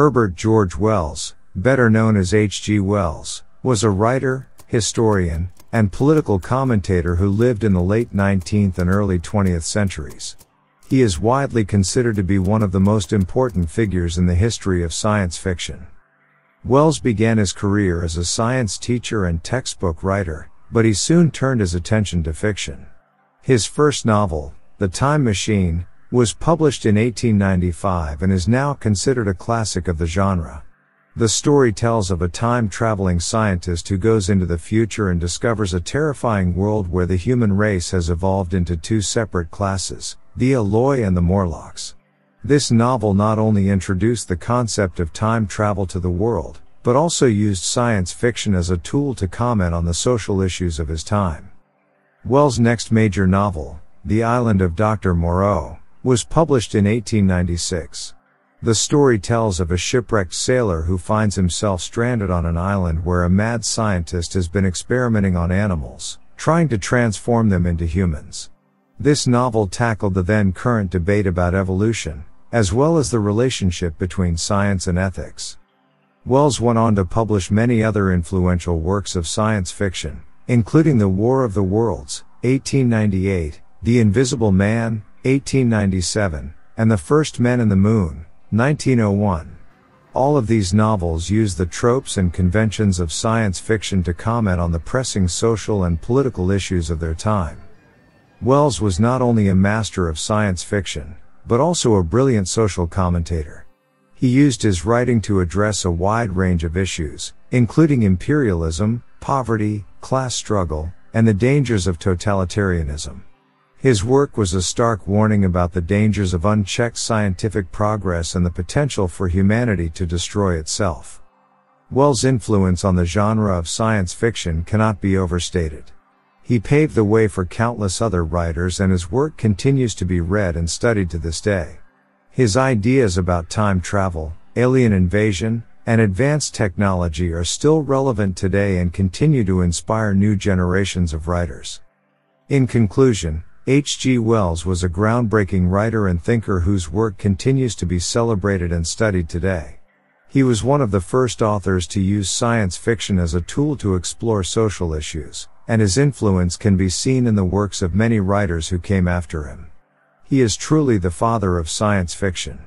Herbert George Wells, better known as H.G. Wells, was a writer, historian, and political commentator who lived in the late 19th and early 20th centuries. He is widely considered to be one of the most important figures in the history of science fiction. Wells began his career as a science teacher and textbook writer, but he soon turned his attention to fiction. His first novel, The Time Machine, was published in 1895 and is now considered a classic of the genre. The story tells of a time traveling scientist who goes into the future and discovers a terrifying world where the human race has evolved into two separate classes, the Eloi and the Morlocks. This novel not only introduced the concept of time travel to the world, but also used science fiction as a tool to comment on the social issues of his time. Wells' next major novel, The Island of Dr. Moreau, was published in 1896. The story tells of a shipwrecked sailor who finds himself stranded on an island where a mad scientist has been experimenting on animals, trying to transform them into humans. This novel tackled the then current debate about evolution, as well as the relationship between science and ethics. Wells went on to publish many other influential works of science fiction, including The War of the Worlds, 1898, The Invisible Man, 1897, and The First Men in the Moon, 1901. All of these novels use the tropes and conventions of science fiction to comment on the pressing social and political issues of their time. Wells was not only a master of science fiction, but also a brilliant social commentator. He used his writing to address a wide range of issues, including imperialism, poverty, class struggle, and the dangers of totalitarianism. His work was a stark warning about the dangers of unchecked scientific progress and the potential for humanity to destroy itself. Wells' influence on the genre of science fiction cannot be overstated. He paved the way for countless other writers and his work continues to be read and studied to this day. His ideas about time travel, alien invasion, and advanced technology are still relevant today and continue to inspire new generations of writers. In conclusion, H.G. Wells was a groundbreaking writer and thinker whose work continues to be celebrated and studied today. He was one of the first authors to use science fiction as a tool to explore social issues, and his influence can be seen in the works of many writers who came after him. He is truly the father of science fiction.